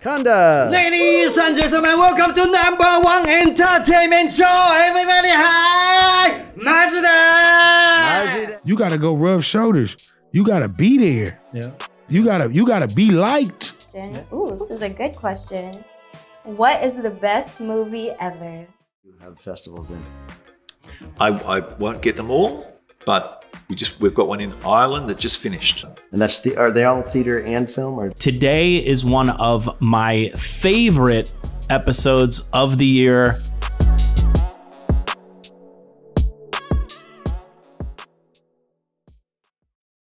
Kanda. Ladies and gentlemen, welcome to number one entertainment show. Everybody, hi, Majida. You gotta go rub shoulders. You gotta be there. Yeah. You gotta you gotta be liked. question. Ooh, this is a good question. What is the best movie ever? You have festivals in. I, I won't get them all, but we just we've got one in Ireland that just finished. And that's the are they all theater and film or Today is one of my favorite episodes of the year